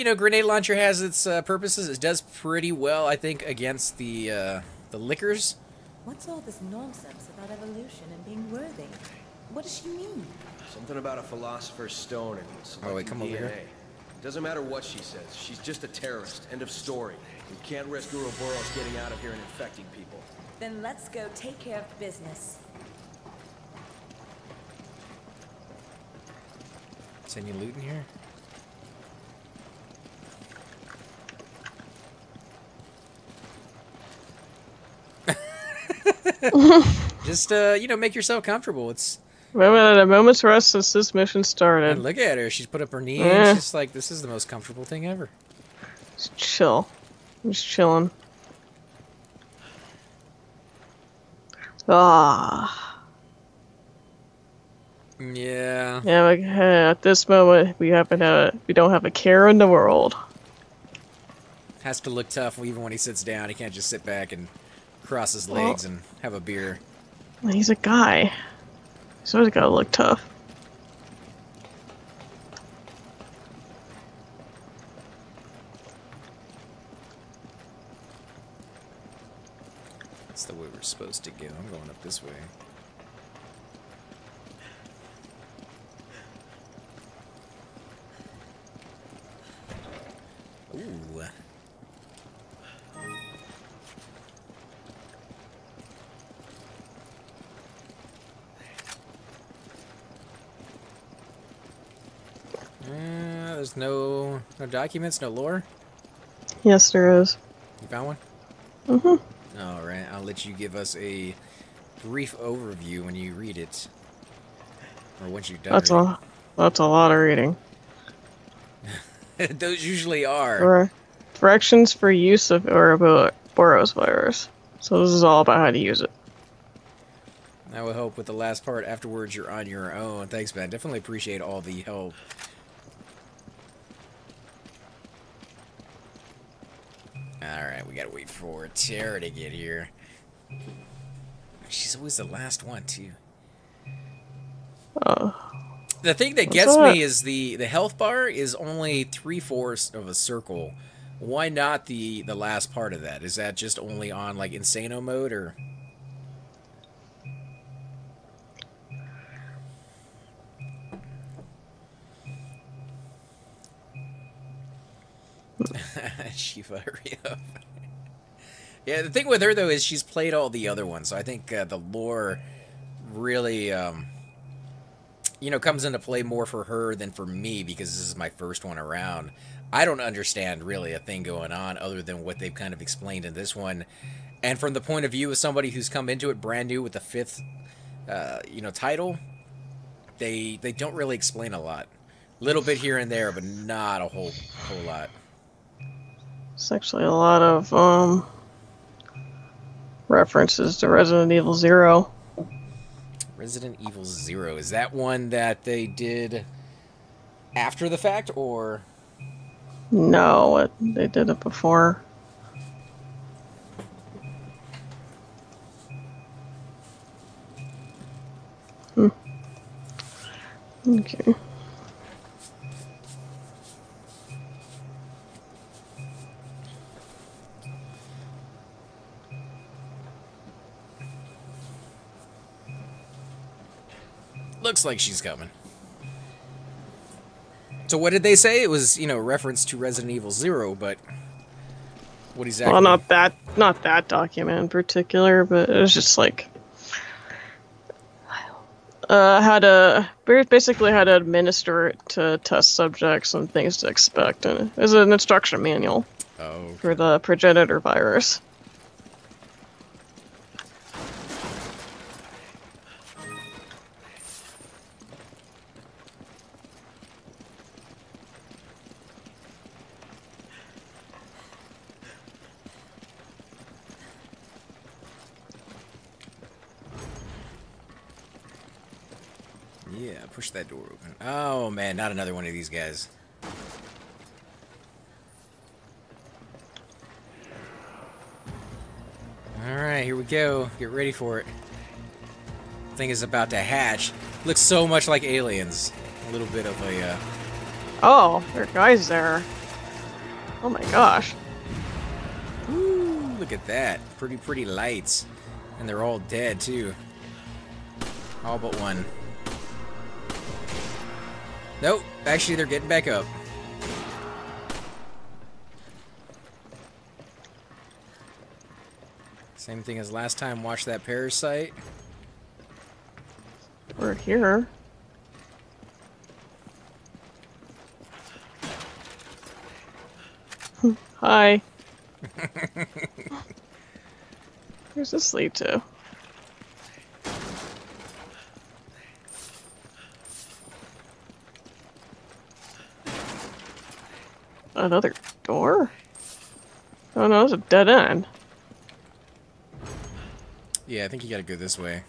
you know, grenade launcher has its uh, purposes. It does pretty well, I think, against the uh, the lickers. What's all this nonsense about evolution and being worthy? What does she mean? Something about a philosopher's stone and Oh, wait, selecting come over DNA. here. Doesn't matter what she says. She's just a terrorist. End of story. We can't risk Ouroboros getting out of here and infecting people. Then let's go take care of business. Is any loot in here? Just uh, you know, make yourself comfortable. It's haven't had a moment's rest since this mission started. and look at her. She's put up her knee Yeah. and she's like, "This is the most comfortable thing ever." Just chill. I'm just chilling. Ah. Yeah. Yeah, like, at this moment, we had a, we don't have a care in the world. Has to look tough even when he sits down. He can't just sit back and cross his legs and have a beer. He's a guy. He's always gotta look tough. That's the way we're supposed to go. I'm going up this way. Ooh. Uh, there's no no documents, no lore. Yes, there is. You found one? Mm-hmm. All right, I'll let you give us a brief overview when you read it, or once you've done That's reading. a that's a lot of reading. Those usually are. Or directions for use of Ouroboros virus. So this is all about how to use it. I would hope with the last part afterwards you're on your own. Thanks, Ben. Definitely appreciate all the help. Alright, we gotta wait for Tara to get here. She's always the last one, too. Uh, The thing that gets that? me is the the health bar is only three fourths of a circle. Why not the the last part of that? Is that just only on like Insano mode or? Sheva, up. yeah, the thing with her though is she's played all the other ones, so I think uh, the lore really um, you know, comes into play more for her than for me because this is my first one around. I don't understand really a thing going on other than what they've kind of explained in this one. And from the point of view of somebody who's come into it brand new with the fifth, uh, you know, title, they they don't really explain a lot. Little bit here and there, but not a whole whole lot. It's actually a lot of um references to Resident Evil Zero. Resident Evil Zero is that one that they did after the fact, or No, it, they did it before. Hmm. Okay. Looks like she's coming. So what did they say? It was, you know, reference to Resident Evil Zero, but what exactly? Well, not that, not that document in particular, but it was just like uh, how to basically how to administer it to test subjects and things to expect, and it was an instruction manual Oh, for the progenitor virus. yeah. Push that door open. Oh man, not another one of these guys. All right, here we go. Get ready for it. Thing is about to hatch. Looks so much like aliens. A little bit of a. Uh, Oh, there are guys there. Oh my gosh. Ooh, look at that. Pretty, pretty lights. And they're all dead, too. All but one. Nope. Actually, they're getting back up. Same thing as last time. Watch that parasite. We're here. Hi. Where's this lead to? Another door? Oh no, it's a dead end. Yeah, I think you gotta go this way.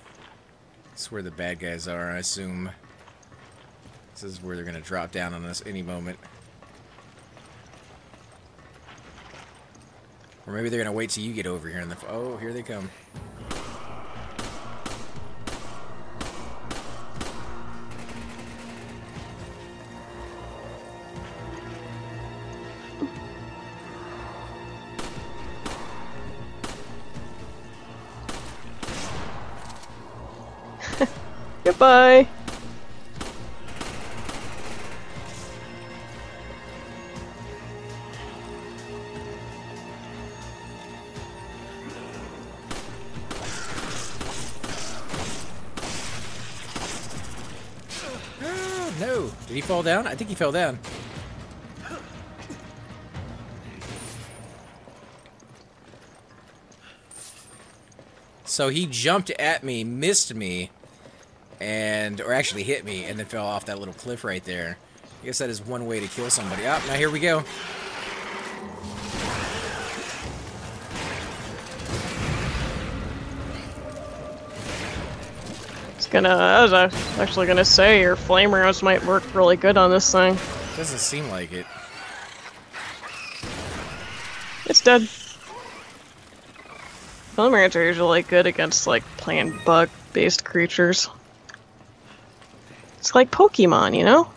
Is where the bad guys are, I assume. This is where they're gonna drop down on us any moment. Or maybe they're gonna wait till you get over here and the oh, here they come. Oh, no! Did he fall down? I think he fell down. So he jumped at me, missed me, and or actually hit me, and then fell off that little cliff right there. I guess that is one way to kill somebody. Up now here we go. It's gonna. I was actually gonna say your flame arrows might work really good on this thing. Doesn't seem like it. It's dead. Flame arrows are usually good against like plant bug-based creatures. Like Pokemon, you know?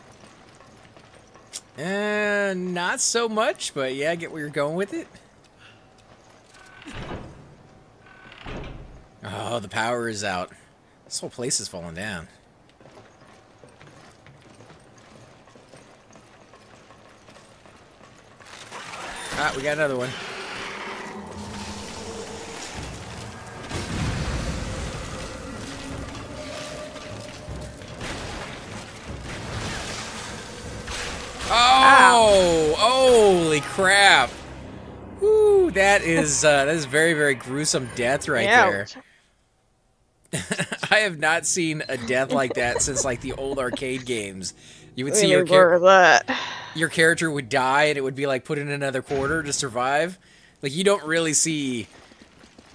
Uh, not so much, but yeah, I get where you're going with it. Oh, the power is out. This whole place is falling down. Ah, we got another one. Holy crap. Woo, that is uh, that is very very gruesome death right there. I have not seen a death like that since like the old arcade games. You would see your more char- that. your character would die and it would be like put in another quarter to survive. Like you don't really see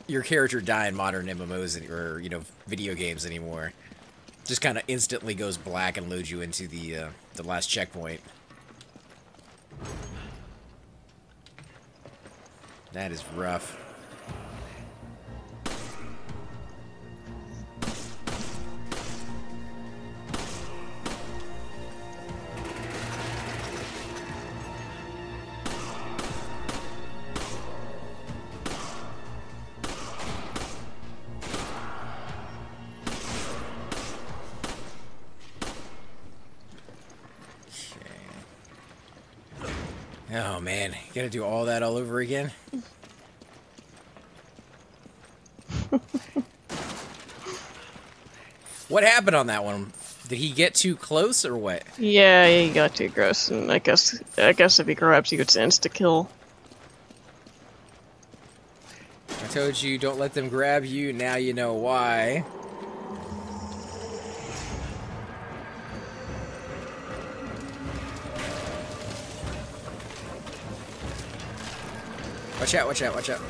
your character die in modern MMOs or you know video games anymore. Just kind of instantly goes black and loads you into the uh, the last checkpoint. That is rough. Gotta do all that all over again? what happened on that one? Did he get too close or what? Yeah, he got too gross, and I guess I guess if he grabs you, it's insta kill. I told you don't let them grab you, now you know why. Watch out, watch out, watch out.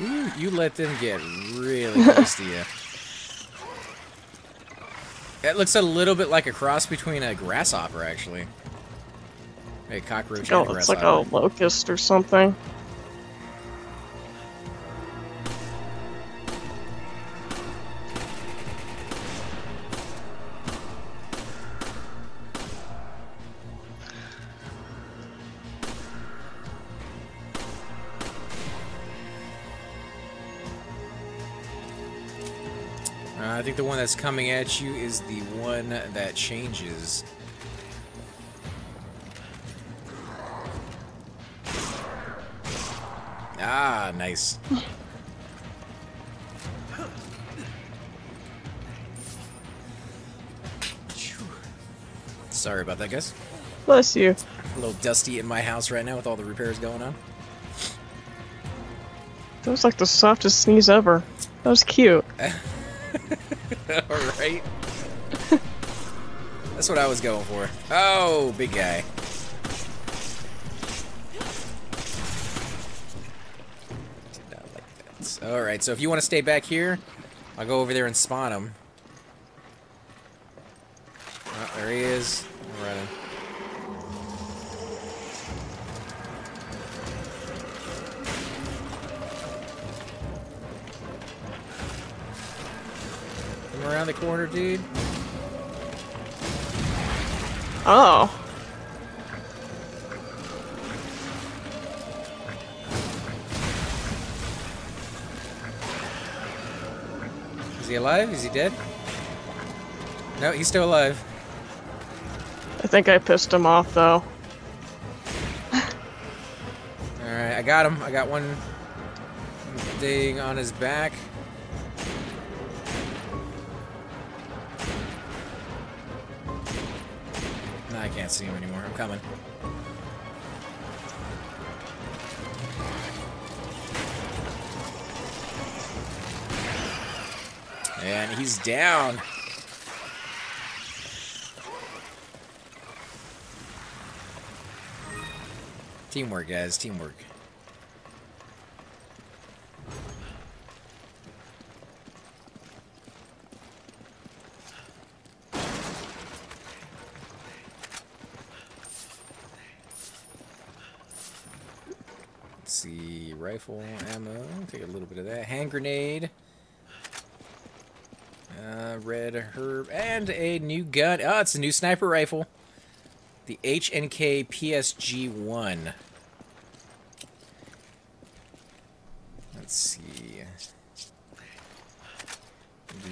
Ooh, you let them get really close to you. It looks a little bit like a cross between a grasshopper, actually. A cockroach Oh, it's like a locust or something. I think the one that's coming at you is the one that changes. Ah, nice. Sorry about that, guys. Bless you. A little dusty in my house right now with all the repairs going on. That was like the softest sneeze ever. That was cute. Alright. That's what I was going for. Oh, big guy. Like that. Alright, so if you want to stay back here, I'll go over there and spawn him. Oh. Is he alive? Is he dead? No, he's still alive. I think I pissed him off though. Alright, I got him. I got one thing on his back. See him anymore. I'm coming. And he's down. Teamwork, guys. Teamwork. Let's Rifle ammo. Take a little bit of that. Hand grenade. Uh, red herb. And a new gun. Oh, it's a new sniper rifle. The H&K PSG-1. Let's see.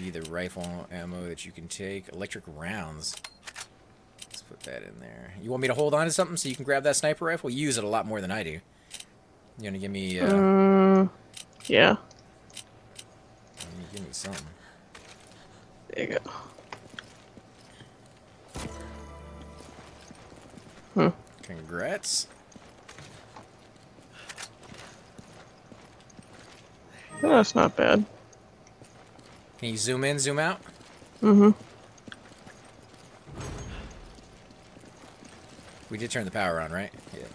Give the rifle ammo that you can take. Electric rounds. Let's put that in there. You want me to hold on to something so you can grab that sniper rifle? You use it a lot more than I do. You gonna give me, uh, Um, yeah. give me something. There you go. Congrats. That's not bad. Can you zoom in, zoom out? Mm-hmm. We did turn the power on, right? Yeah.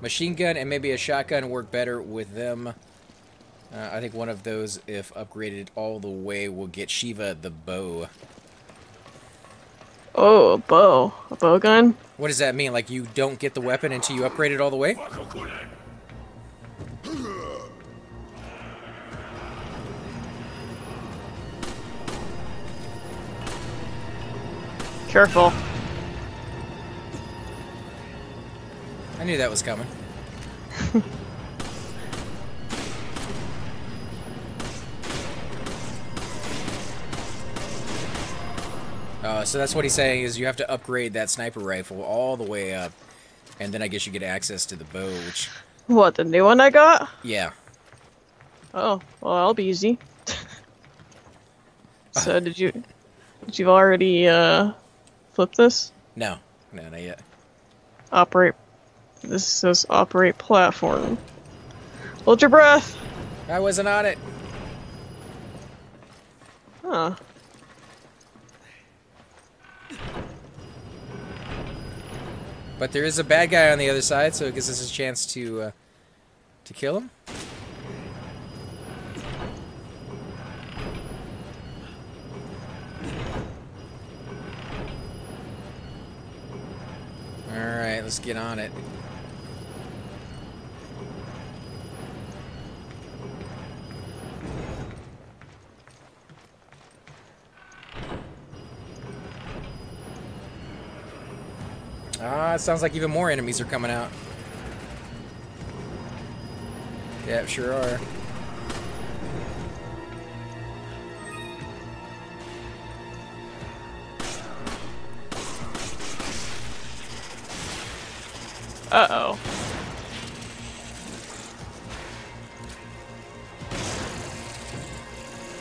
Machine gun and maybe a shotgun work better with them. Uh, I think one of those, if upgraded all the way, will get Sheva the bow. Oh, a bow. A bow gun? What does that mean? Like you don't get the weapon until you upgrade it all the way? Careful. I knew that was coming. Uh, so that's what he's saying is you have to upgrade that sniper rifle all the way up, and then I guess you get access to the bow. Which, What, the new one I got? yeah, Oh, well, that'll be easy. so, did you... Did you already, uh... Flip this? no, no, not yet. Operate... This says operate platform. Hold your breath! I wasn't on it. Huh. But there is a bad guy on the other side, so it gives us a chance to, uh, to kill him. Alright, let's get on it. It sounds like even more enemies are coming out. Yeah, sure are. Uh-oh.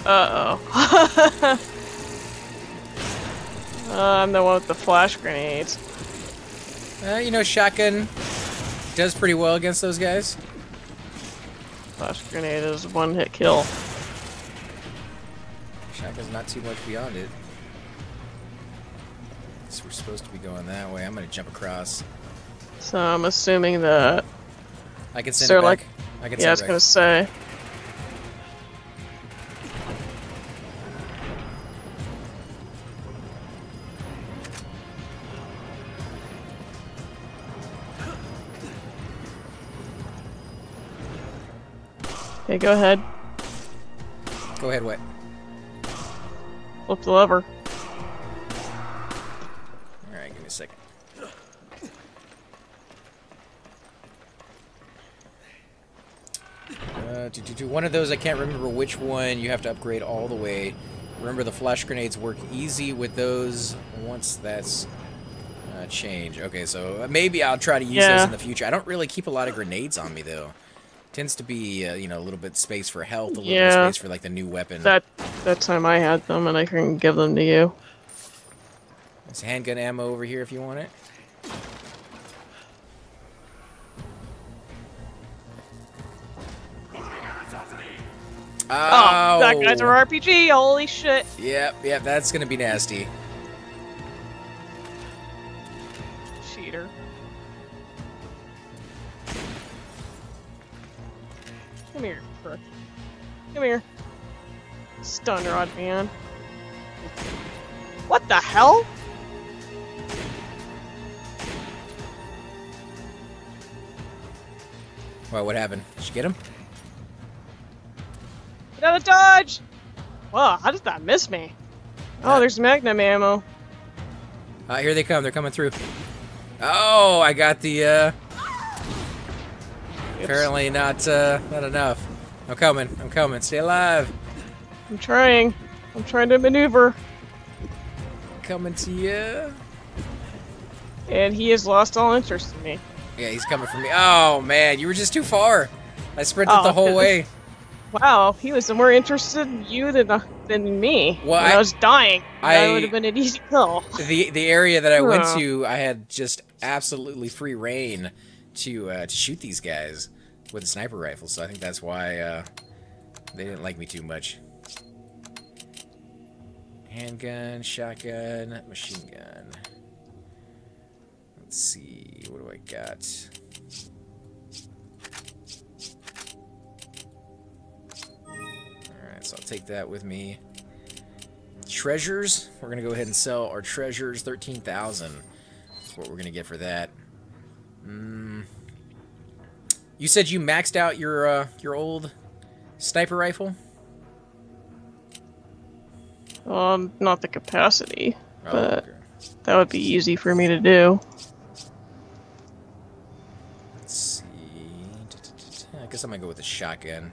Uh-oh. uh, I'm the one with the flash grenades. Uh, you know, shotgun does pretty well against those guys. Flash grenade is one hit kill. Shotgun's not too much beyond it. So we're supposed to be going that way. I'm gonna jump across. So I'm assuming that I can send it back. like- I can yeah, I was send gonna say. Okay, go ahead. Go ahead, what? Flip the lever. Alright, give me a second. Uh, do, do, do. One of those, I can't remember which one, you have to upgrade all the way. Remember, the flash grenades work easy with those once that's uh, changed. Okay, so uh, maybe I'll try to use those in the future. I don't really keep a lot of grenades on me, though. Tends to be, uh, you know, a little bit space for health, a little bit Yeah. of space for, like, the new weapon. That that time I had them, and I couldn't give them to you. There's handgun ammo over here if you want it. Oh, that guy's an RPG. Holy shit! Yep, yep, that's gonna be nasty. Come here, crook. Come here. Stun rod man. What the hell? Well, what happened? Did you get him? Get out of dodge! Wow, how did that miss me? Oh, there's magnum ammo. Uh, here they come. They're coming through. Oh, I got the. Uh. Apparently not. Uh, not enough. I'm coming. I'm coming. Stay alive. I'm trying. I'm trying to maneuver. Coming to you. And he has lost all interest in me. Yeah, he's coming for me. Oh man, you were just too far. I sprinted Oh, the whole way. Wow, he was more interested in you than uh, than me. Well, I, I- was dying. I- that would have been an easy kill. The the area that I went to, I had just absolutely free reign to uh, to shoot these guys with a sniper rifle. So I think that's why uh, they didn't like me too much. Handgun, shotgun, machine gun. Let's see, what do I got? Alright, so I'll take that with me. Treasures, we're gonna go ahead and sell our treasures. 13,000 That's what we're gonna get for that. Mm. You said you maxed out your, uh, your old sniper rifle? Um, not the capacity. Oh, But- okay. That would be easy for me to do. Let's see. I guess I'm gonna go with the shotgun.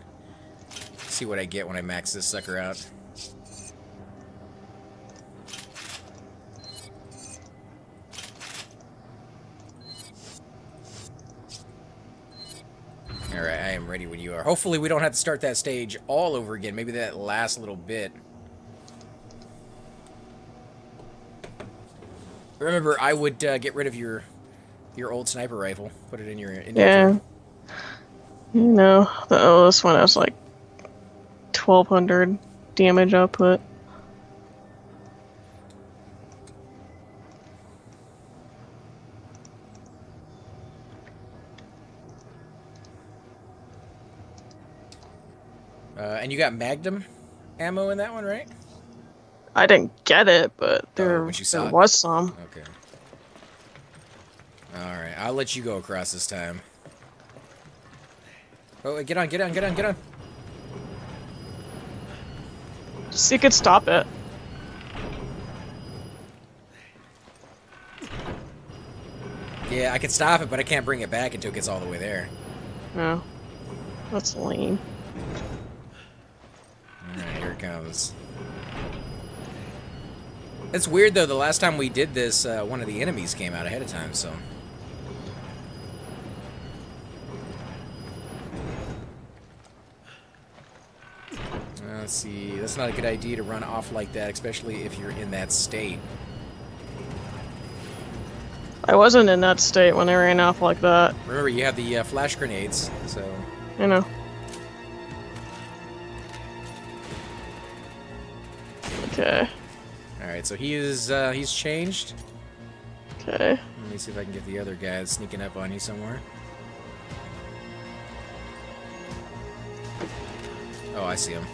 See what I get when I max this sucker out. Alright, I am ready when you are. Hopefully we don't have to start that stage all over again. Maybe that last little bit. Remember, I would uh, get rid of your your old sniper rifle. Put it in your inventory. Yeah. You know, the, this one has like 1200 damage output. And you got Magnum ammo in that one, right? I didn't get it, but oh, there, you there was some. Okay. Alright, I'll let you go across this time. Oh, wait, get on, get on, get on, get on. See, you could stop it. Yeah, I can stop it, but I can't bring it back until it gets all the way there. No. That's lame. It comes. It's weird though, the last time we did this, uh, one of the enemies came out ahead of time, so. Uh, Let's see, that's not a good idea to run off like that, especially if you're in that state. I wasn't in that state when I ran off like that. Remember, you have the uh, flash grenades, so. You know. Okay. Alright, so he is, uh, he's changed. Okay. Let me see if I can get the other guy sneaking up on you somewhere. Oh, I see him.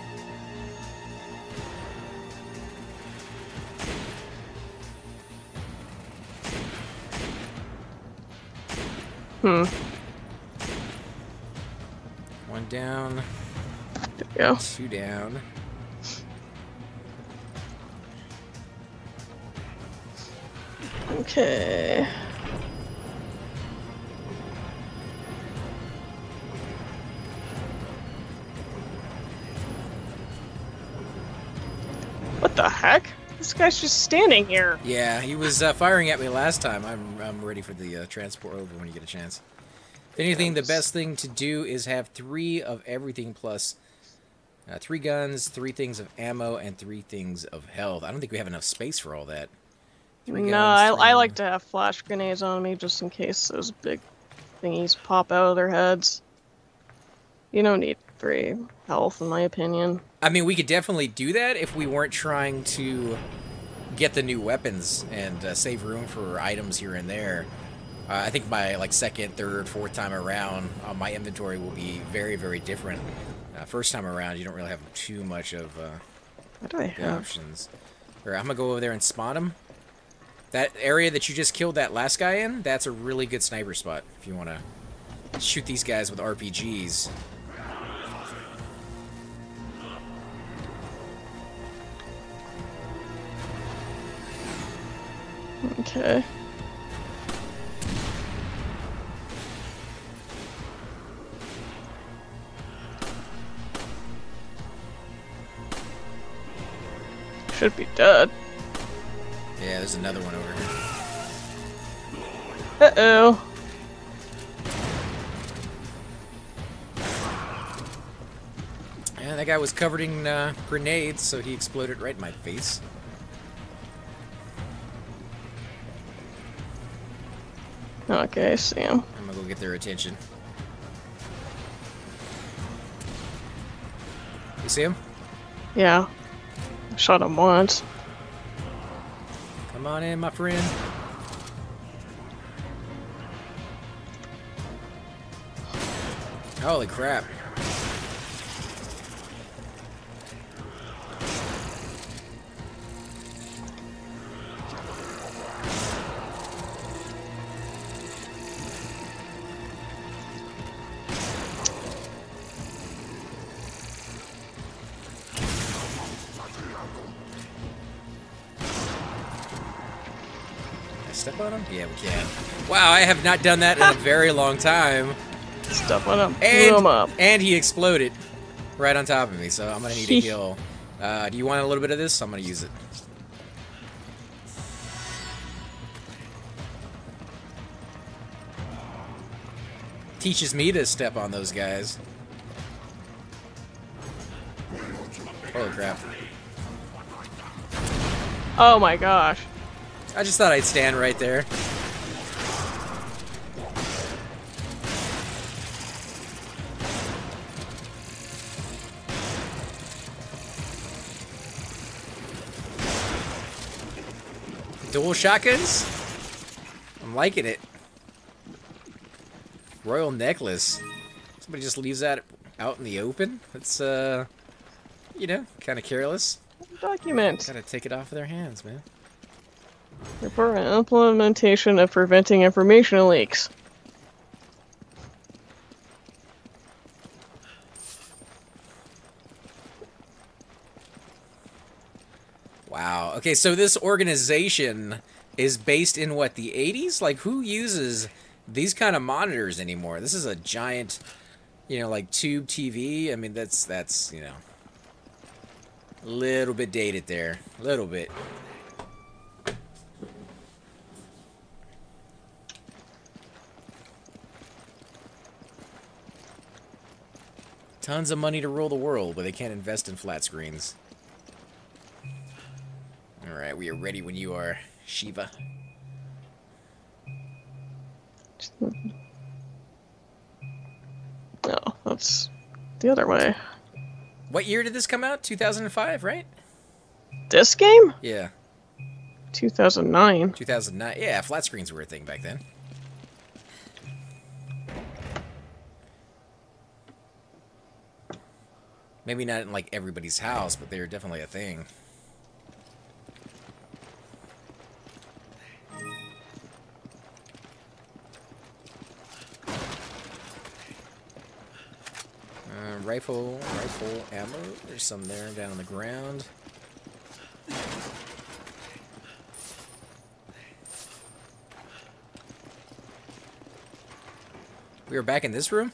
Hmm. One down, There we go. two down. Okay. What the heck? This guy's just standing here. Yeah, he was uh, firing at me last time. I'm, I'm ready for the uh, transport over when you get a chance. If anything, the best thing to do is have three of everything plus uh, three guns, three things of ammo, and three things of health. I don't think we have enough space for all that. Three no, I, I like to have flash grenades on me just in case those big thingies pop out of their heads. You don't need three health, in my opinion. I mean, we could definitely do that if we weren't trying to get the new weapons and uh, save room for items here and there. Uh, I think my like second, third, fourth time around, uh, my inventory will be very, very different. Uh, first time around, you don't really have too much of uh, What do I the have? options. Here, I'm gonna go over there and spot him. That area that you just killed that last guy in, that's a really good sniper spot if you want to shoot these guys with RPGs. Okay. Should be dead. There's another one over here. Uh oh. Yeah, that guy was covered in uh, grenades, so he exploded right in my face. Okay, Sam. I'm gonna go get their attention. You see him? Yeah. Shot him once. On in, my friend. Holy crap. Yeah, we can. Wow, I have not done that in a very long time. Stuff on him. And, him up. and he exploded right on top of me, so I'm gonna need a heal. Uh, do you want a little bit of this? I'm gonna use it. Teaches me to step on those guys. Holy crap. Oh my gosh. I just thought I'd stand right there. Dual shotguns? I'm liking it. Royal necklace. Somebody just leaves that out in the open? That's, uh, you know, kind of careless. Document. Gotta take it off of their hands, man. Report on implementation of preventing information leaks. Wow. Okay, so this organization is based in what the 80s? Like who uses these kind of monitors anymore? This is a giant, you know, like tube TV. I mean, that's that's, you know, a little bit dated there. A little bit. Tons of money to rule the world, but they can't invest in flat screens. Alright, we are ready when you are, Sheva. No, that's the other way. What year did this come out? 2005, right? This game? Yeah, 2009. 2009. Yeah, flat screens were a thing back then. Maybe not in like everybody's house, but they were definitely a thing. Uh, rifle, rifle ammo. There's some there down on the ground. We are back in this room?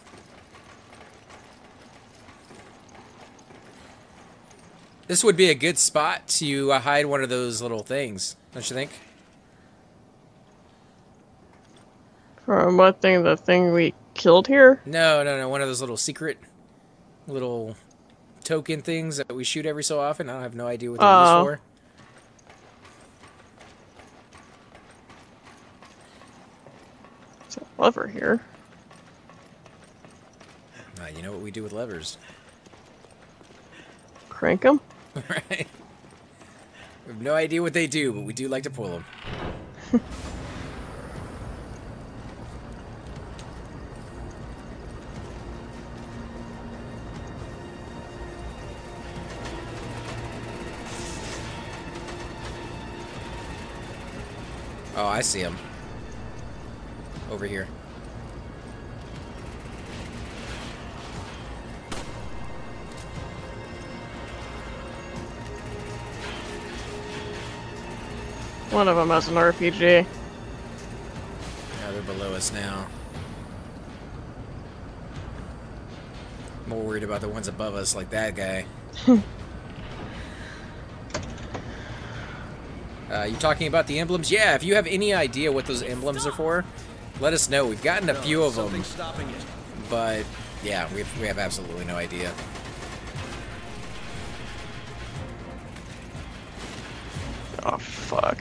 This would be a good spot to uh, hide one of those little things, don't you think? From what thing? The thing we killed here? No, no, no. One of those little secret, little token things that we shoot every so often. I have no idea what they're Oh. used for. There's a lever here. Uh, you know what we do with levers, Crank them? right? We have no idea what they do, but we do like to pull them. I see him. Over here. One of them has an RPG. Yeah, they're below us now. More worried about the ones above us, like that guy. uh, you talking about the emblems? Yeah, if you have any idea what those emblems are for, let us know. We've gotten a No, few of them, stopping it. but yeah, we have, we have absolutely no idea. Oh, fuck.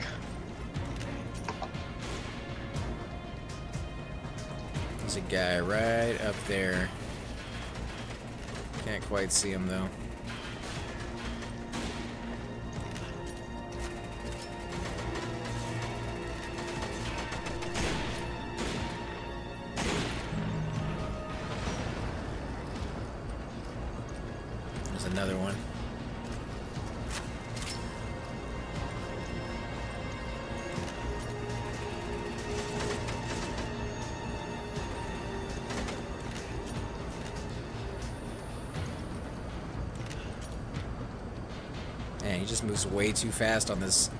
There's a guy right up there. Can't quite see him though. Man, he just moves way too fast on this.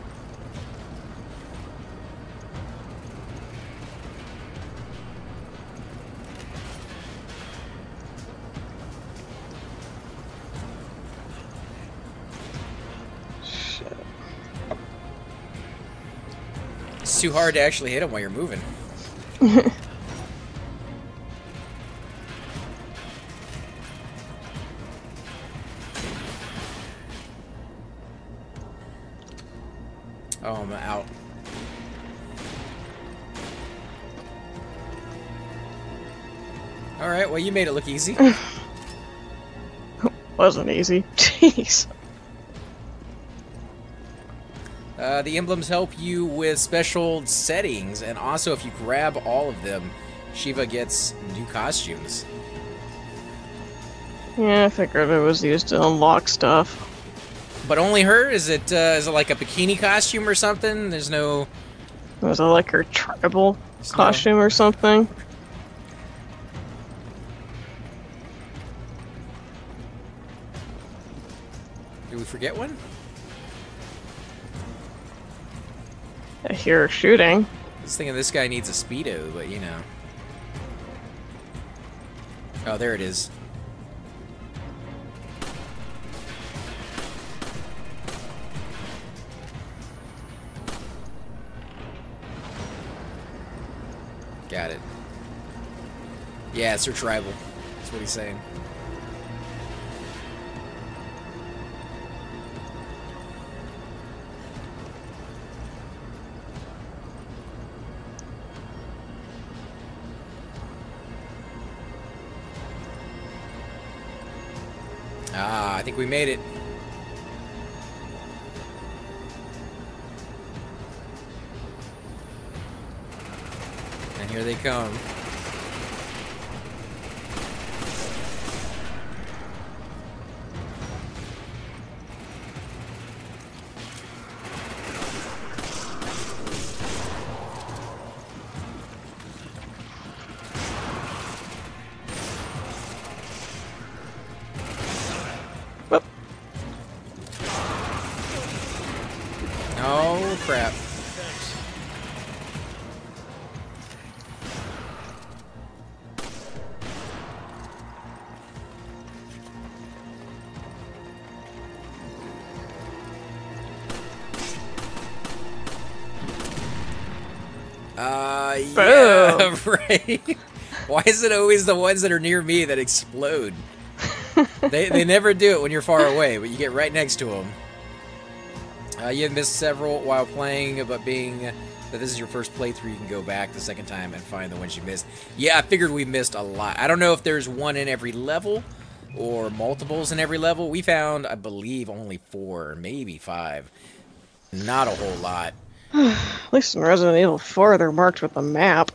Shit. It's too hard to actually hit him while you're moving. you made it look easy. Wasn't easy. Jeez. Uh, the emblems help you with special settings, and also if you grab all of them, Sheva gets new costumes. Yeah, I figured it was used to unlock stuff. But only her? Is it uh, is it like a bikini costume or something? There's no. Was it like her tribal There's no- costume or something? Her shooting. I was thinking this guy needs a speedo, but you know. Oh, there it is. Got it. Yeah, it's her tribal. That's what he's saying. Made it. And here they come. Yeah, right. Why is it always the ones that are near me that explode? they, they never do it when you're far away, but you get right next to them. Uh, you have missed several while playing, but being that this is your first playthrough, you can go back the second time and find the ones you missed. Yeah, I figured we missed a lot. I don't know if there's one in every level or multiples in every level. We found, I believe, only four, maybe five. Not a whole lot. At least in Resident Evil 4, they're marked with a map.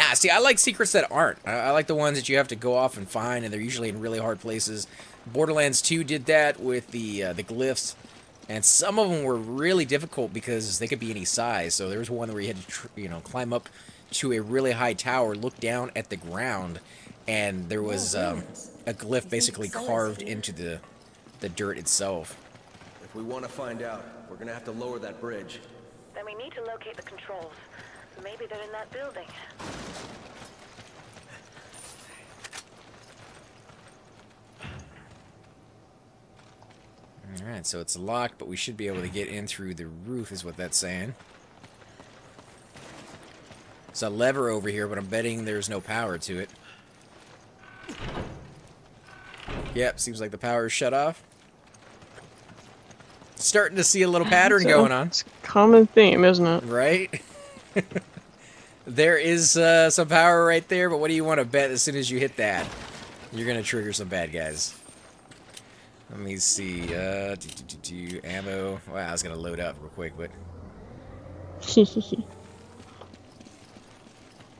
Nah, see, I like secrets that aren't. I, I like the ones that you have to go off and find, and they're usually in really hard places. Borderlands 2 did that with the uh, the glyphs, and some of them were really difficult because they could be any size. So there was one where you had to, tr- you know, climb up to a really high tower, look down at the ground, and there was um, a glyph basically carved into the the dirt itself. If we want to find out, we're gonna have to lower that bridge. Then we need to locate the controls. Maybe they're in that building. Alright, so it's locked, but we should be able to get in through the roof, is what that's saying. There's a lever over here, but I'm betting there's no power to it. Yep, seems like the power is shut off. Starting to see a little pattern So, going on, It's a common theme, isn't it? right? there is uh, some power right there, but what do you want to bet as soon as you hit that? You're going to trigger some bad guys. Let me see. Uh, do, do, do, ammo. Wow, I was gonna load up real quick, but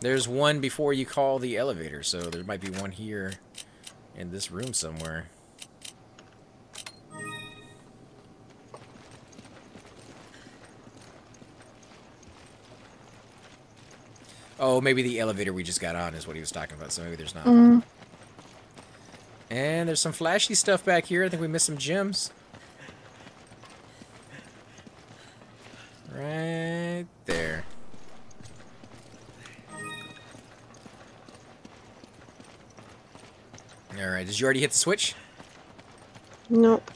there's one before you call the elevator, so there might be one here in this room somewhere. Oh, maybe the elevator we just got on is what he was talking about. So maybe there's not. Mm. And there's some flashy stuff back here. I think we missed some gems. Right there. Alright, did you already hit the switch? Nope.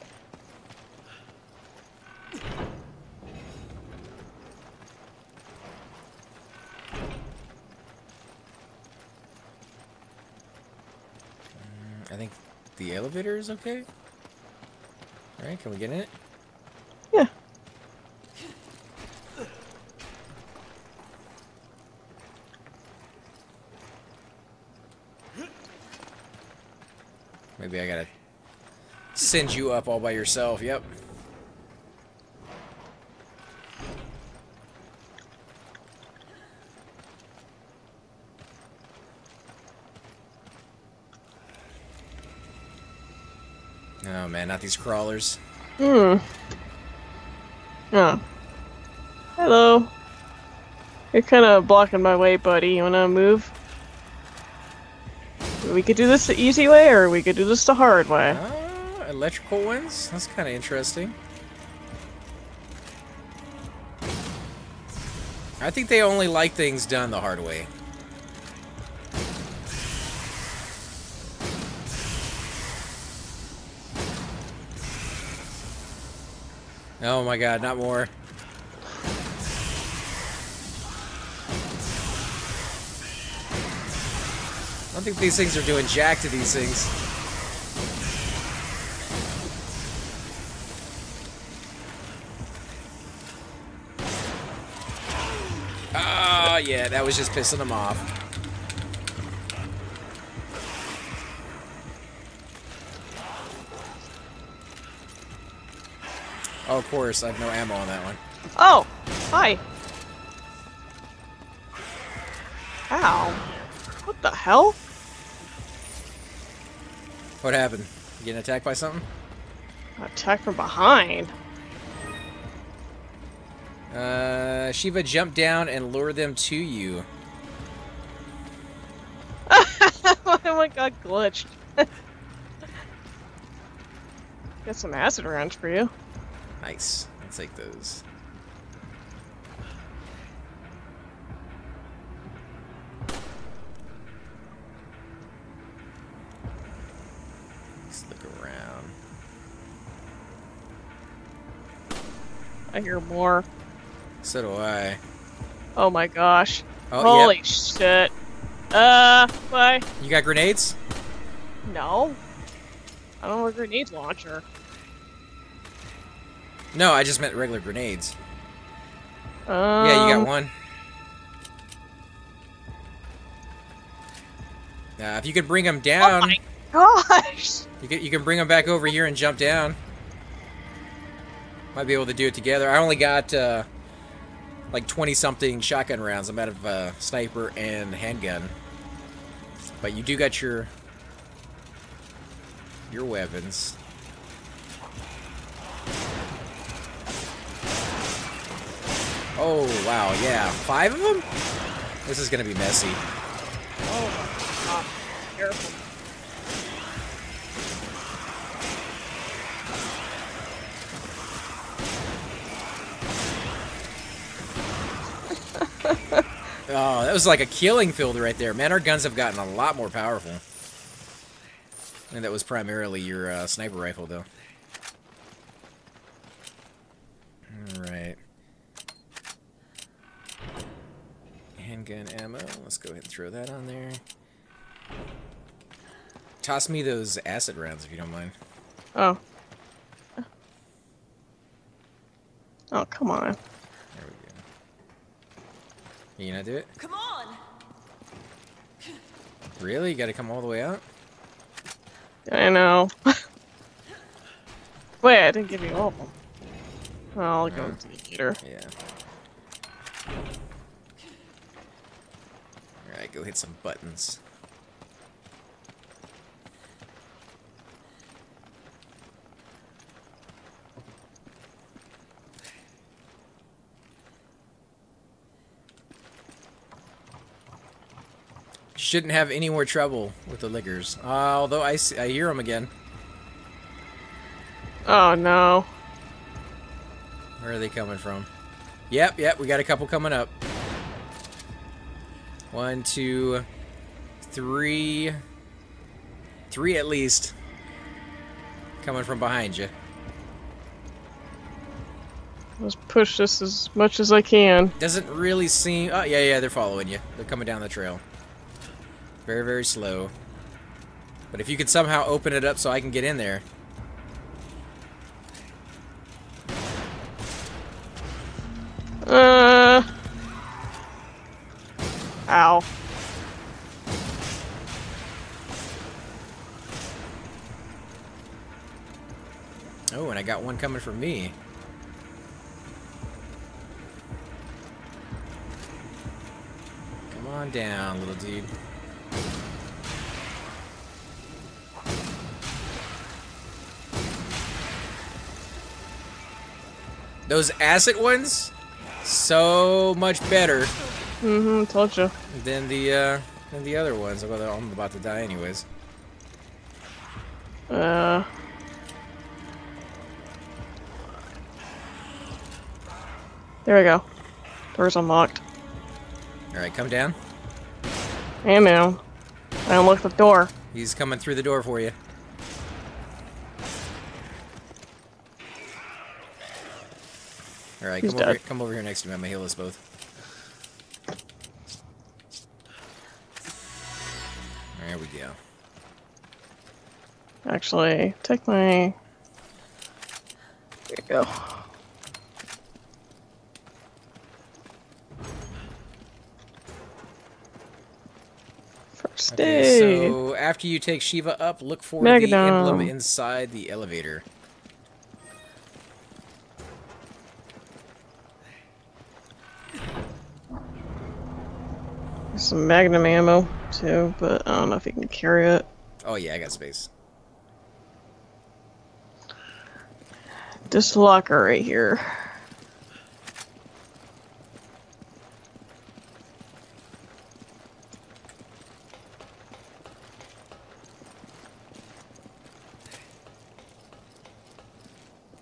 I think the elevator is okay. Alright, can we get in it? Yeah. Maybe I gotta send you up all by yourself. Yep. Oh man, not these crawlers. Hmm. Oh. Hello. You're kind of blocking my way, buddy. You wanna move? We could do this the easy way, or we could do this the hard way. Uh, electrical ones? That's kind of interesting. I think they only like things done the hard way. Oh my god, not more. I don't think these things are doing jack to these things. Oh, yeah, that was just pissing them off. Oh, of course, I have no ammo on that one. Oh! Hi! Ow. What the hell? What happened? You getting attacked by something? Attack from behind. Uh, Sheva, jump down and lure them to you. oh my god, glitched. Got some acid rounds for you. Nice. I'll take those. Let's look around. I hear more. So do I. Oh my gosh. Oh, Holy shit. Uh, bye. You got grenades? No. I don't have a grenade launcher. No, I just meant regular grenades. Um, yeah, you got one. Uh, if you could bring them down. Oh down, my gosh! you can, you can bring them back over here and jump down. Might be able to do it together. I only got uh, like 20 something shotgun rounds. I'm out of uh, sniper and handgun. But you do got your your weapons. Oh wow, yeah, five of them. This is gonna be messy. Oh my god. Careful. Oh, that was like a killing field right there. Man, our guns have gotten a lot more powerful. And that was primarily your uh, sniper rifle, though. Alright. Handgun ammo. Let's go ahead and throw that on there. Toss me those acid rounds if you don't mind. Oh. Oh, come on. There we go. You gonna do it? Come on! Really? You gotta come all the way out? I know. Wait, I didn't give you all of them. I'll go to the later. Yeah. Go hit some buttons. Shouldn't have any more trouble with the lickers. Uh, although I, see, I hear them again. Oh no. Where are they coming from? Yep, yep, we got a couple coming up. One, two, three. Three at least. Coming from behind you. Let's push this as much as I can. Doesn't really seem... Oh, yeah, yeah, they're following you. They're coming down the trail. Very, very slow. But if you could somehow open it up so I can get in there. Uh. Ow. Oh, and I got one coming from me. Come on down, little dude. Those acid ones, so much better Mm-hmm, told you. than the uh, than the other ones. Although I'm about to die anyways. Uh. There we go. Door's unlocked. All right, come down. Hey, man. I unlocked the door. He's coming through the door for you. All right, He's come over, dead. come over here next to me. I'm gonna heal us both. There we go. Actually, take my. There you go. First Okay, day. so after you take Sheva up, look for Megadom. the emblem inside the elevator. Some magnum ammo too, but I don't know if you can carry it. Oh yeah, I got space. This locker right here.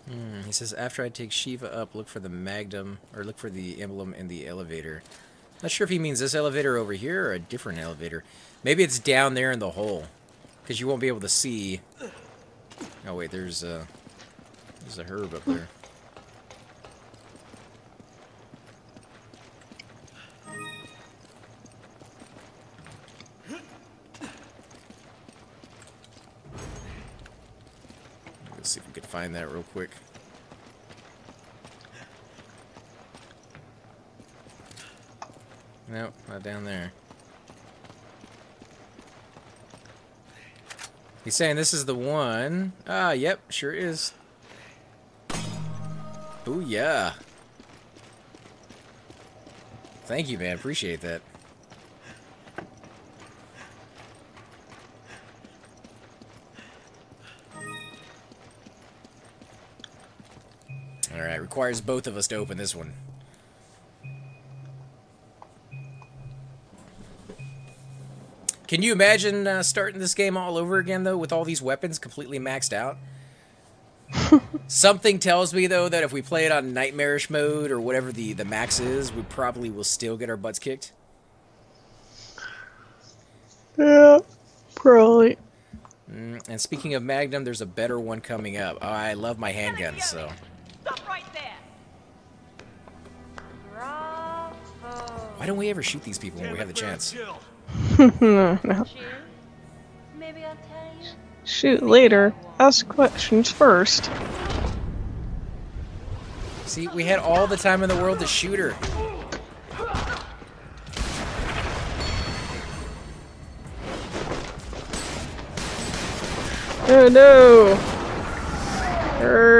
Hmm, he says after I take Sheva up, look for the magnum or look for the emblem in the elevator. Not sure if he means this elevator over here or a different elevator. Maybe it's down there in the hole, because you won't be able to see. Oh wait, there's a there's a herb up there. Let's see if we can find that real quick. Nope, not down there. He's saying this is the one. Ah, yep, sure is. Ooh, yeah. Thank you, man. Appreciate that. Alright, requires both of us to open this one. Can you imagine uh, starting this game all over again, though, with all these weapons completely maxed out? Something tells me, though, that if we play it on Nightmarish mode or whatever the, the max is, we probably will still get our butts kicked. Yeah, probably. Mm, and speaking of Magnum, there's a better one coming up. Oh, I love my handguns, so. Stop right there! Bravo! Why don't we ever shoot these people when we have the chance? no, no. Cheers. Maybe I'll tell you. Shoot later. Ask questions first. See, we had all the time in the world to shoot her. Oh no! Her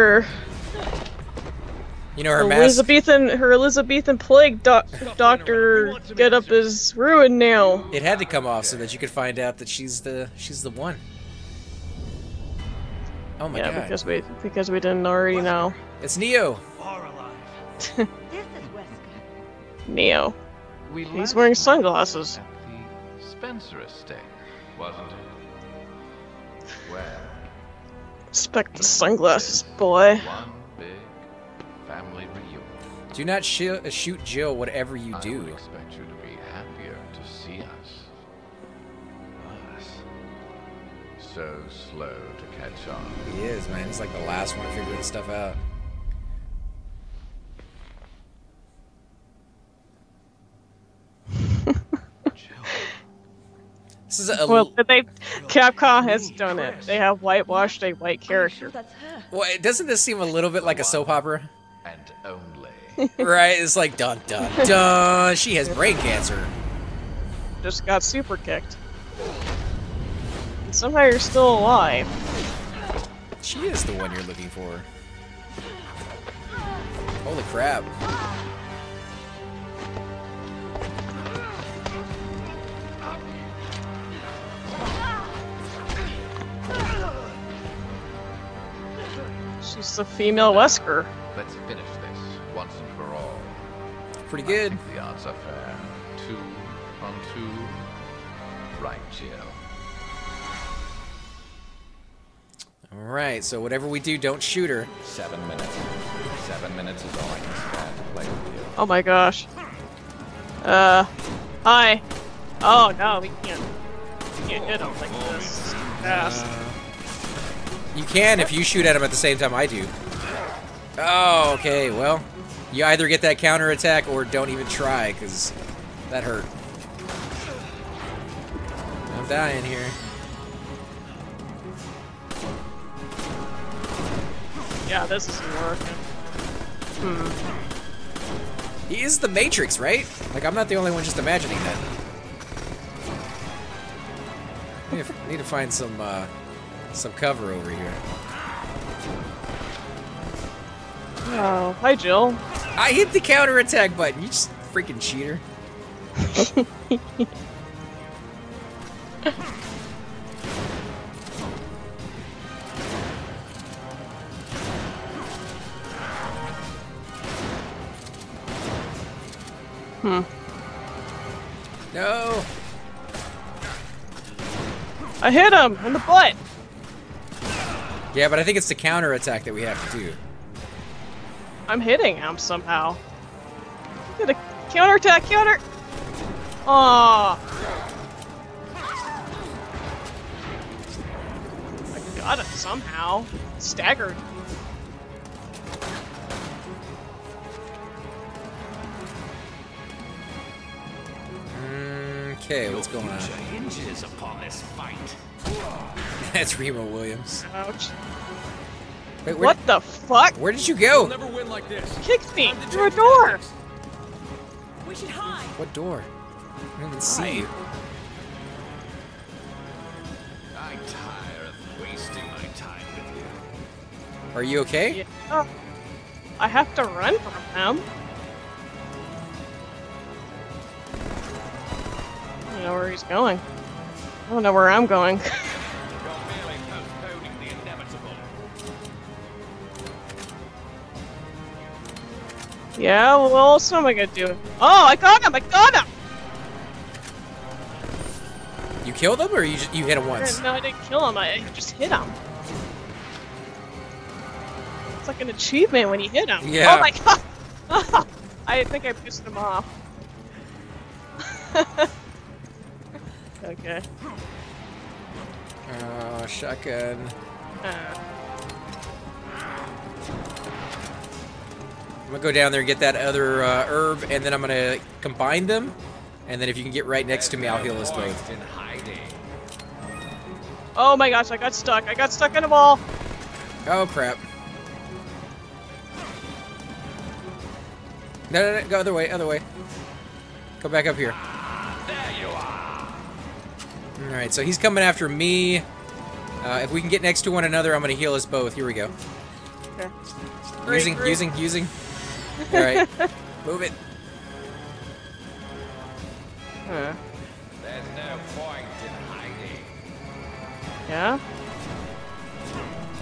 You know, her mask. Elizabethan, her Elizabethan plague doc- doctor get up is ruined now. It had to come off so that you could find out that she's the she's the one. Oh my yeah, god. because we because we didn't already know. It's Neo. This is Wesker. Neo. We He's wearing sunglasses. At the Spencer estate, wasn't it? Well, Expect the sunglasses, boy. one big family reunion. Do not sh- uh, shoot Jill whatever you do. I expect you to be happier to see us. Us. So slow to catch on. He is, man. He's like the last one to figure this stuff out. This is a Well, they Capcom has done it. They have whitewashed a white character. That's her. well, doesn't this seem a little bit like a soap opera? And only. Right? It's like dun dun dun. She has brain cancer. Just got super kicked. And somehow you're still alive. She is the one you're looking for. Holy crap. She's the female Wesker. Let's finish this. Pretty I good. think the odds are fair. Two on two. Right, Jill. All right, so whatever we do, don't shoot her. Seven minutes. Seven minutes is all I can spend to play with you. Oh my gosh. Uh, hi. Oh no, we can't. We can't hit him like this. Fast. You can if you shoot at him at the same time I do. Oh, okay. Well, you either get that counter attack or don't even try, because that hurt. I'm dying here. Yeah, this isn't working. Hmm. He is the Matrix, right? Like, I'm not the only one just imagining that. Need to, need to find some, uh, some cover over here. Oh, hi Jill. I hit the counter attack button. You just freaking cheater. Hmm. No. I hit him in the butt. Yeah, but I think it's the counter attack that we have to do. I'm hitting him somehow. Get a counterattack, counter. Aw. I got it somehow. Staggered. Okay, what's going on? hinges upon this fight. That's Remo Williams. Ouch. Wait, where, What the fuck? Where did you go? Never win like this. Kicked me to through a door. tactics. We should hide. What door? I don't even see you. I tire of wasting my time with you. Are you okay? Yeah. Oh. I have to run from him. I don't know where he's going. I don't know where I'm going. yeah, well, what else am I gonna do? Oh, I got him! I got him! You killed him, or you just, you hit him once? No, I didn't kill him. I just hit him. It's like an achievement when you hit him. Yeah. Oh my god! I think I pissed him off. okay. Oh, shotgun. Uh, I'm gonna go down there and get that other uh, herb, and then I'm gonna combine them. And then if you can get right next to me, I'll heal us both. Oh my gosh, I got stuck. I got stuck in a wall. Oh crap. No, no, no, go other way, other way. Go back up here. There you are. All right, so he's coming after me. Uh, if we can get next to one another, I'm gonna heal us both. Here we go. Okay. Using, Great, great. using, using. All right, move it. Huh. There's no point in hiding. Yeah?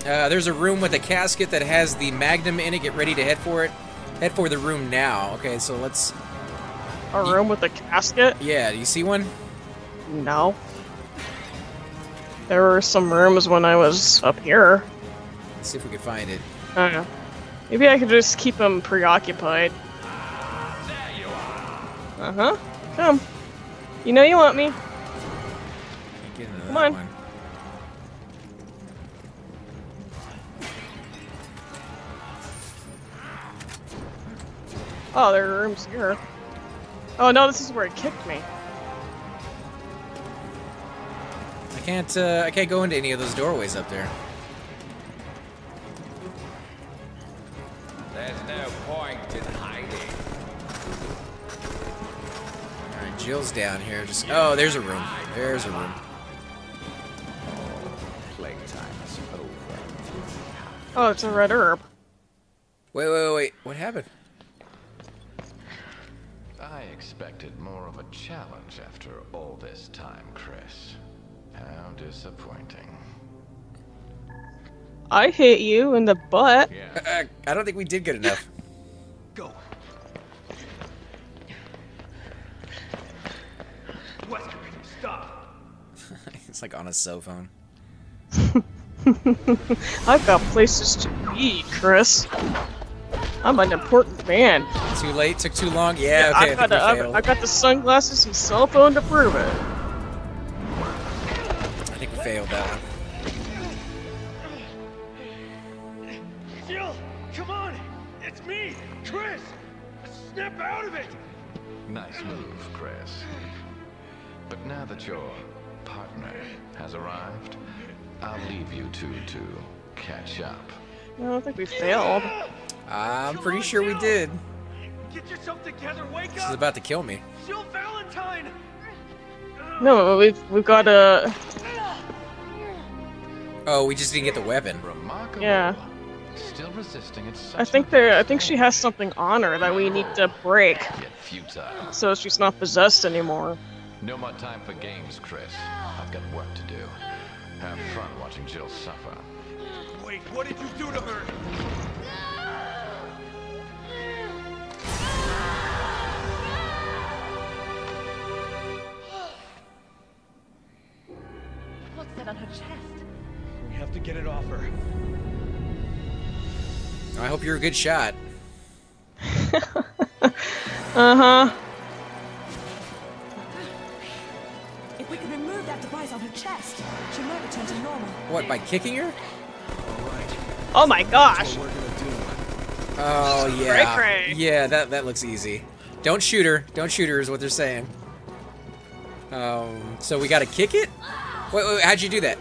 Uh, there's a room with a casket that has the magnum in it. Get ready to head for it. Head for the room now. Okay, so let's. A room with a casket? Yeah, do you see one? No. There were some rooms when I was up here. Let's see if we can find it. I don't know. Maybe I could just keep him preoccupied. There you are. Uh huh. Come. You know you want me. Come on. Oh, there are rooms here. Oh no, this is where it kicked me. I can't. Uh, I can't go into any of those doorways up there. There's no point in hiding. All right, Jill's down here. Just. Oh, there's a room. There's a room. Playtime's over. Oh, it's a red herb. Wait, wait, wait, wait. What happened? I expected more of a challenge after all this time, Chris. How disappointing. I hit you in the butt. Yeah. Uh, uh, I, don't think we did good enough. Go. Wesker, stop. it's like on a cell phone. I've got places to be, Chris. I'm an important man. Too late? Took too long? Yeah, yeah okay. I, got I, the, I got the sunglasses and cell phone to prove it. I think we failed that. Out of it. Nice move, Chris. But now that your partner has arrived, I'll leave you two to catch up. I don't think we failed. I'm pretty sure we did. Get yourself together. Wake She's up. about to kill me. Jill Valentine. No, we've we've got a Oh, we just didn't get the weapon. Remarkable. Yeah. Still resisting at such I think there I think she has something on her that we need to break so she's not possessed anymore. No more time for games, Chris. I've got work to do. Have fun watching Jill suffer. Wait, what did you do to her? What's that on her chest? We have to get it off her. I hope you're a good shot. Uh-huh. If we can remove that device on her chest, she might return to normal. What, by kicking her? Oh my gosh. We're gonna do. Oh, yeah. cray. Yeah, that, that looks easy. Don't shoot her. Don't shoot her is what they're saying. Um, so we gotta kick it? Wait, wait, how'd you do that?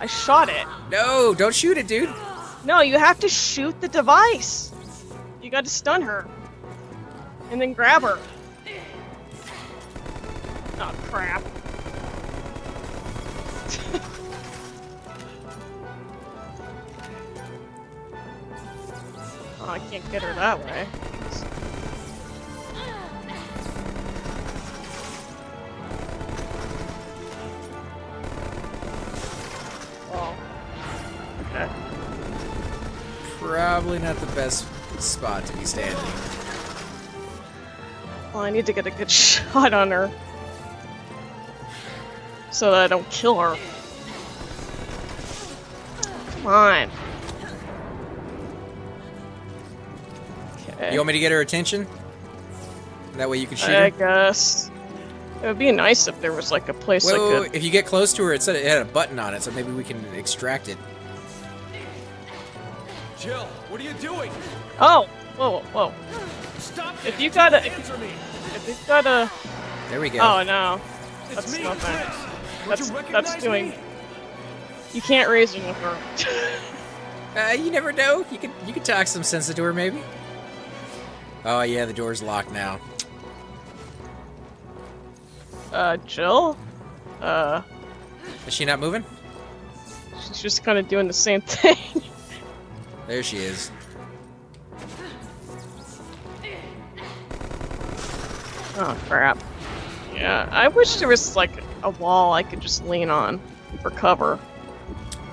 I shot it. No, don't shoot it, dude. No, you have to shoot the device. You got to stun her. And then grab her. Oh crap. oh, I can't get her that way. Probably not the best spot to be standing. Well, I need to get a good shot on her. So that I don't kill her. Come on. Okay. You want me to get her attention? That way you can shoot I her? guess. It would be nice if there was like a place Wait, I wait, could. wait, if you get close to her, it said it had a button on it, so maybe we can extract it. Jill, what are you doing? Oh! Whoa, whoa, whoa. Stop! If you gotta. If, Answer me. if you've gotta. There we go. Oh no. It's That's me, nothing. Chris. Don't That's, you recognize that's doing. me? You can't reason with her. Uh, you never know. You could you could talk some sense into her, maybe. Oh yeah, the door's locked now. uh, Jill? Uh, Is she not moving? she's just kind of doing the same thing. There she is. Oh crap. Yeah, I wish there was like a wall I could just lean on for cover.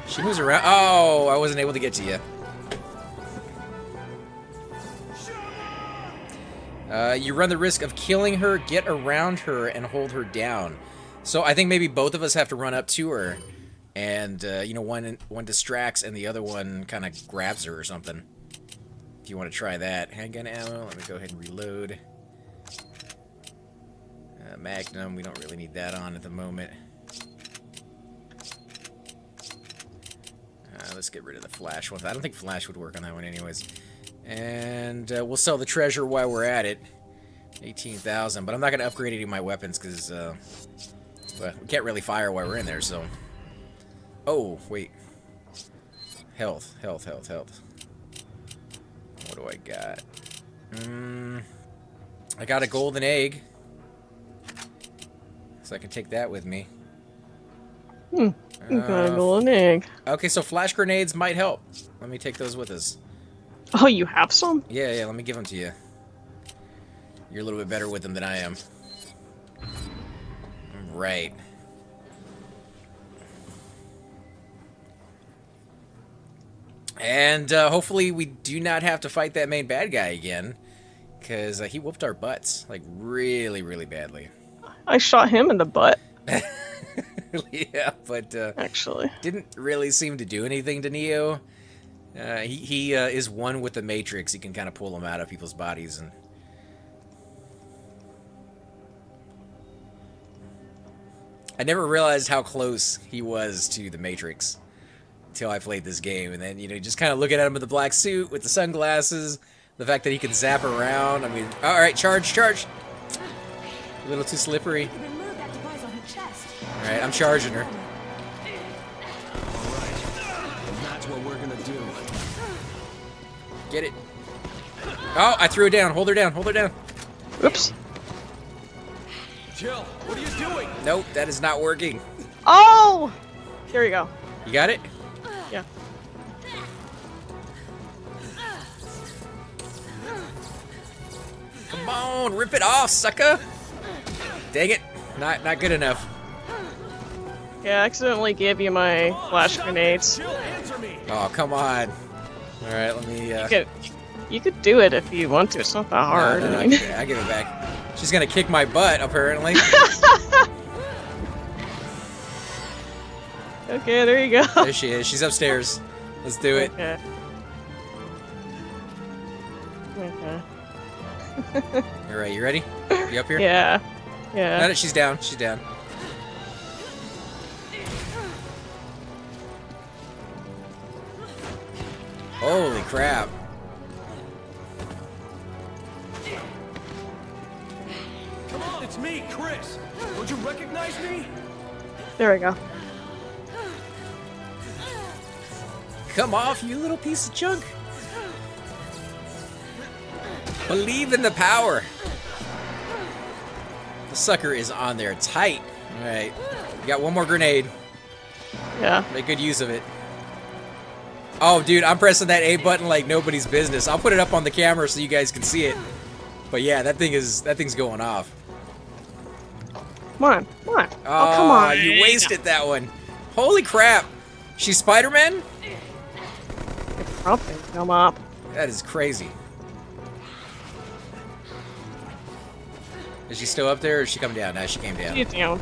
She moves around. Oh, I wasn't able to get to you. Uh, you run the risk of killing her, get around her, and hold her down. So I think maybe both of us have to run up to her, and uh, you know, one one distracts and the other one kind of grabs her or something. If you want to try that, handgun ammo. Let me go ahead and reload. Uh, Magnum. We don't really need that on at the moment. Uh, let's get rid of the flash one. I don't think flash would work on that one anyways. And uh, we'll sell the treasure while we're at it. 18,000, but I'm not going to upgrade any of my weapons because uh, we can't really fire while we're in there, so... Oh, wait. Health, health, health, health. What do I got? Mm, I got a golden egg. So I can take that with me. Hmm. You got a Uh, golden egg. Okay, so flash grenades might help. Let me take those with us. Oh, you have some? Yeah, yeah, let me give them to you. You're a little bit better with them than I am. Right. And uh, hopefully we do not have to fight that main bad guy again. Because uh, he whooped our butts. Like, really, really badly. I shot him in the butt. yeah, but uh, Actually. didn't really seem to do anything to Neo. Uh, he he uh, is one with the Matrix. He can kind of pull him out of people's bodies and. I never realized how close he was to the Matrix until I played this game, and then you know just kind of looking at him with the black suit with the sunglasses, the fact that he can zap around. I mean, all right, charge, charge. A little too slippery. Remove that device on her chest. All right, I'm charging her. And that's what we're gonna do. Get it. Oh, I threw her down. Hold her down. Hold her down. Oops. Jill, what are you doing? Nope, that is not working. Oh! Here you go. You got it? Yeah. Come on, rip it off, sucker. Dang it. Not not good enough. Yeah, I accidentally gave you my flash grenades. Jill, answer me! Oh, come on. All right, let me uh You could, you could do it if you want to. It's not that hard. no, no, I I, mean- give it- I give it back. She's gonna kick my butt, apparently. okay, there you go. there she is. She's upstairs. Let's do it. Okay. Okay. All right, you ready? You up here? Yeah. No, Yeah. no, she's down. She's down. Holy crap. Come on, it's me, Chris. Don't you recognize me? There we go. Come off, you little piece of junk. Believe in the power. The sucker is on there tight. All right. You got one more grenade. Yeah. Make good use of it. Oh, dude, I'm pressing that A button like nobody's business. I'll put it up on the camera so you guys can see it. But yeah, that thing is that thing's going off. Come on. Come on. Oh, come on. You wasted that one. Holy crap. She's Spider-Man? Something. Come up. That is crazy. Is she still up there or is she coming down? Now she came down. You down.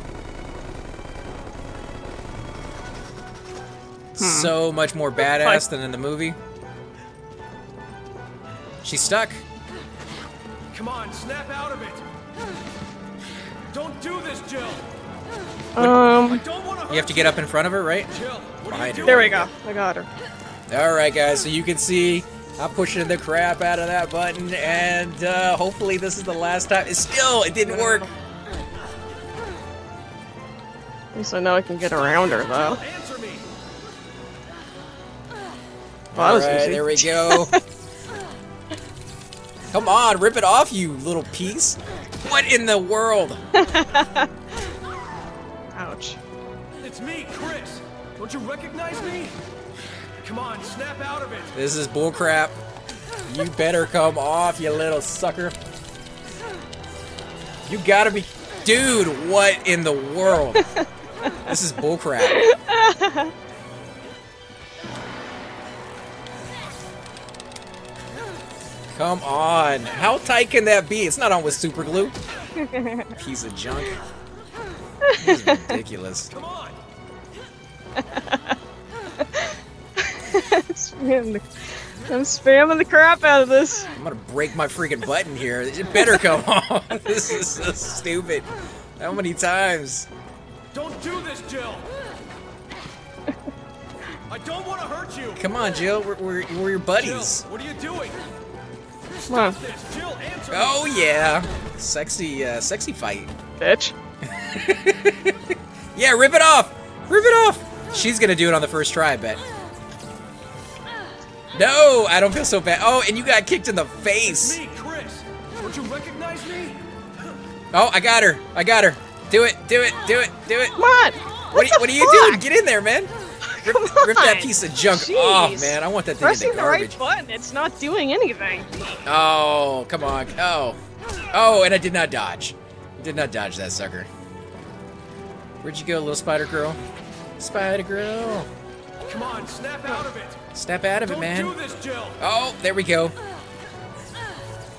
So much more badass than in the movie. She's stuck. Come on, snap out of it. Don't do this, Jill. Um. I don't want to hurt You have to get up in front of her, right? Jill, what are Behind you her. doing? There we go. I got her. Alright, guys, so you can see I'm pushing the crap out of that button, and uh, hopefully this is the last time. It's still, it didn't work. At least I know I can get around her though. Well, Alright, there we go. Come on, rip it off, you little piece. What in the world? Ouch. It's me, Chris. Don't you recognize me? Come on, snap out of it. This is bullcrap. You better come off, you little sucker. You gotta be. Dude, what in the world? this is bullcrap. Come on. How tight can that be? It's not on with super glue. Piece of junk. This is ridiculous. Come on. Spam the- I'm spamming the crap out of this. I'm gonna break my freaking button here. It better come on. this is so stupid. How many times? Don't do this, Jill. I don't want to hurt you. Come on, Jill. We're, we're, we're your Jill, buddies. what are you doing? Come on, Jill. Oh yeah, sexy, uh, sexy fight. bitch. Yeah, rip it off. Rip it off. She's gonna do it on the first try, I bet. No, I don't feel so bad. Oh, and you got kicked in the It's face. me, Chris. Don't you recognize me? Oh, I got her. I got her. Do it. Do it. Do it. Do it. Come on. What, are you, the what are you fuck? doing? Get in there, man. Rip, Come rip that piece of junk off, man. I want that thing in Pressing the the right button, it's not doing anything. Oh, come on. Oh. Oh, and I did not dodge. Did not dodge that sucker. Where'd you go, little spider girl? Spider girl. Come on, snap out of it. Snap out of it, Don't man. do this, Jill. Oh, there we go.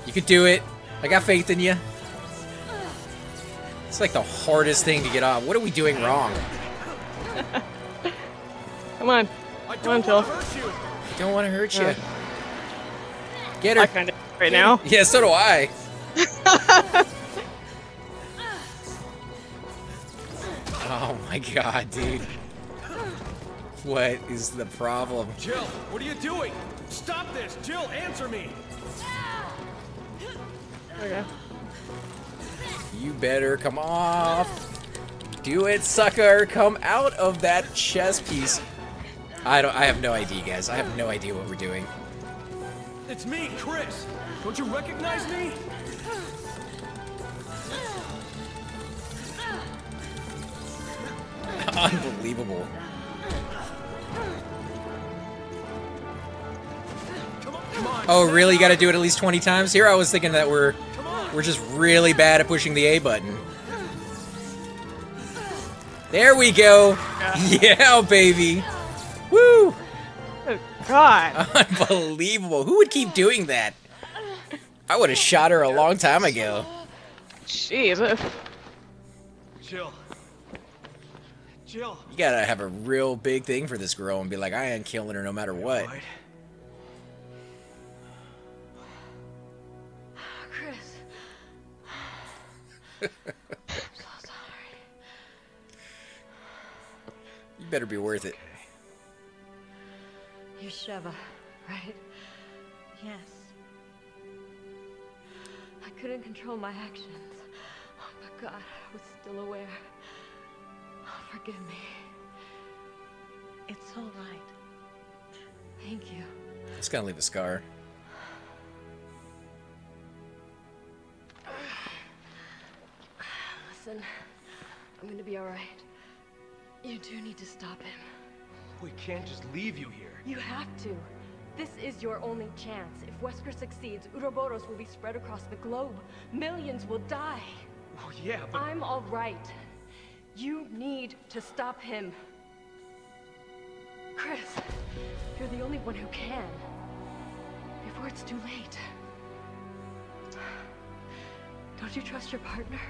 You could do it. I got faith in you. It's like the hardest thing to get off. What are we doing wrong? Come on. I Come on, don't Jill. want to hurt you. Don't want to hurt you. Uh. Get I her. kind of right now. Yeah, so do I. oh my god, dude. What is the problem? Jill, what are you doing? Stop this! Jill, answer me! Okay. You better come off. Do it, sucker. Come out of that chess piece. I don't I have no idea, guys. I have no idea what we're doing. It's me, Chris! Don't you recognize me? Unbelievable. Oh, really? You got to do it at least 20 times? Here I was thinking that we're we're just really bad at pushing the A button. There we go. Yeah, baby. Woo! Oh, God. Unbelievable. Who would keep doing that? I would have shot her a long time ago. Jesus. Jill. Jill. You gotta have a real big thing for this girl and be like, I ain't killing her no matter what. so. You better be worth it. You're Sheva, right? Yes. I couldn't control my actions. Oh, but God, I was still aware. Oh, forgive me. It's all right. Thank you. It's gonna leave a scar. Listen, I'm gonna be alright. You do need to stop him. We can't just leave you here. You have to. This is your only chance. If Wesker succeeds, Uroboros will be spread across the globe. Millions will die. Oh, yeah, but. I'm all right. You need to stop him. Chris, you're the only one who can. Before it's too late. Don't you trust your partner?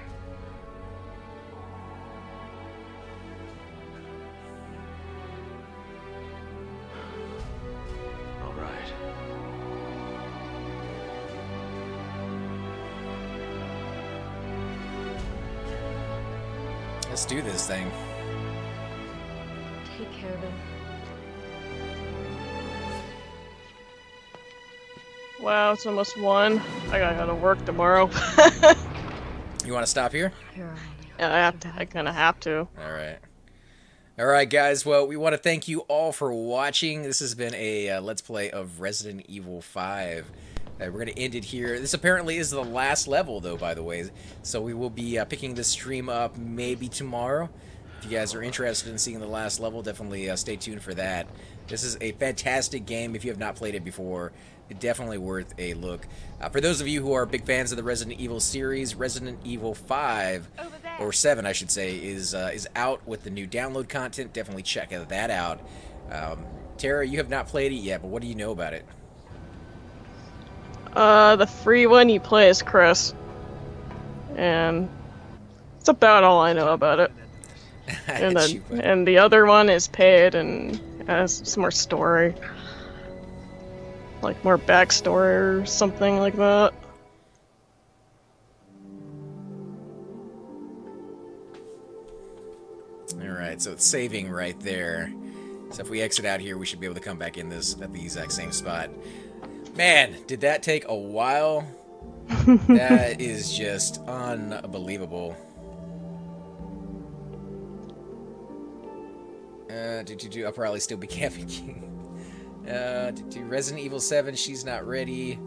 Do this thing. Take care of him. Wow, it's almost one. I gotta go to work tomorrow. You want to stop here? Here I am. yeah, I have to. I kind of have to. All right. All right, guys. Well, we want to thank you all for watching. This has been a uh, Let's Play of Resident Evil 5. Uh, we're going to end it here. This apparently is the last level, though, by the way. So we will be uh, picking this stream up maybe tomorrow. If you guys are interested in seeing the last level, definitely uh, stay tuned for that. This is a fantastic game. If you have not played it before, definitely worth a look. Uh, for those of you who are big fans of the Resident Evil series, Resident Evil 5 or 7, I should say, is uh, is out with the new download content. Definitely check that out. Um, Tara, you have not played it yet, but what do you know about it? Uh, the free one you play as Chris, and it's about all I know about it. And then, and the other one is paid and has some more story, like more backstory or something like that. All right, so it's saving right there. So if we exit out here, we should be able to come back in this at the exact same spot. Man, did that take a while? that is just unbelievable. Uh, do, do, do, I'll probably still be camping. uh, do, do, Resident Evil 7, she's not ready.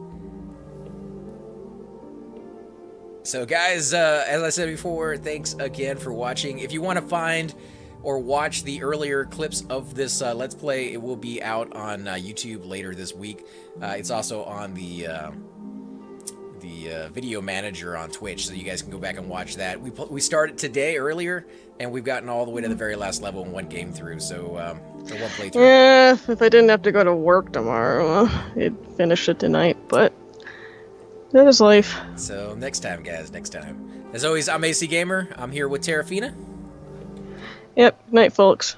So, guys, uh, as I said before, thanks again for watching. If you want to find or watch the earlier clips of this uh, Let's Play, it will be out on uh, YouTube later this week. Uh, it's also on the uh, the uh, video manager on Twitch, so you guys can go back and watch that. We we started today earlier, and we've gotten all the way to the very last level in one game through. So, um, one playthrough. Yeah, if I didn't have to go to work tomorrow, I'd finish it tonight. But that is life. So next time, guys, next time. As always, I'm AC Gamer. I'm here with Terrafina. Yep. Night, folks.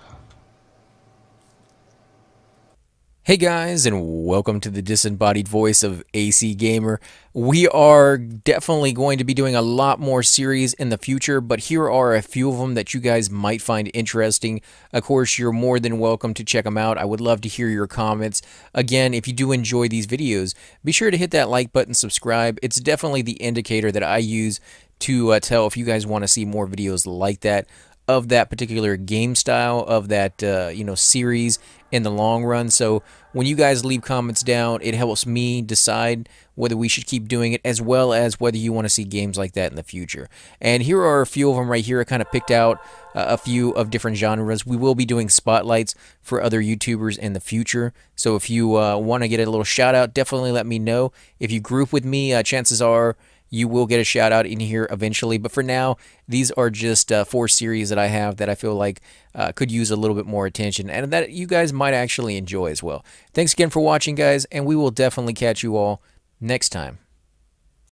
Hey guys, and welcome to the disembodied voice of AC Gamer. We are definitely going to be doing a lot more series in the future, but here are a few of them that you guys might find interesting. Of course, you're more than welcome to check them out. I would love to hear your comments. Again, if you do enjoy these videos, be sure to hit that like button, subscribe. It's definitely the indicator that I use to uh, tell if you guys want to see more videos like that of that particular game style of that uh, you know series in the long run. So when you guys leave comments down it helps me decide whether we should keep doing it as well as whether you want to see games like that in the future. And here are a few of them right here. I kind of picked out uh, a few of different genres. We will be doing spotlights for other youtubers in the future. So if you uh, want to get a little shout out definitely let me know. If you group with me uh, chances are you will get a shout out in here eventually. But for now, these are just uh, four series that I have that I feel like uh, could use a little bit more attention and that you guys might actually enjoy as well. Thanks again for watching, guys, and we will definitely catch you all next time.